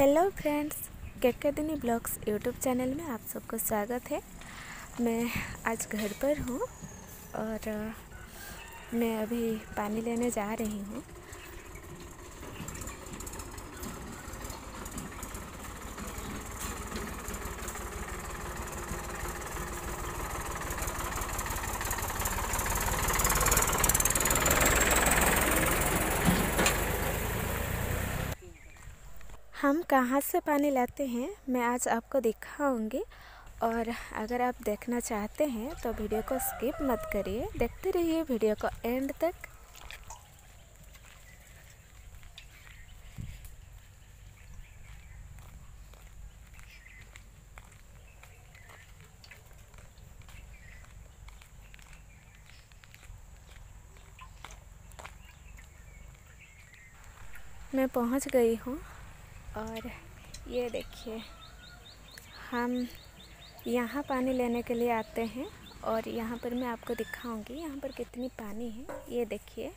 Hello friends KK blogs YouTube channel में आप सबको स्वागत है। मैं आज घर पर हूँ और, मैं अभी पानी लेने जा रही हूँ। हम कहाँ से पानी लाते हैं, मैं आज आपको दिखाऊँगी। और अगर आप देखना चाहते हैं तो वीडियो को स्किप मत करिए। देखते रहिए वीडियो को एंड तक। मैं पहुँच गई हूँ। और ये देखिए, हम यहाँ पानी लेने के लिए आते हैं और यहाँ पर मैं आपको दिखाऊँगी यहाँ पर कितनी पानी है। ये देखिए।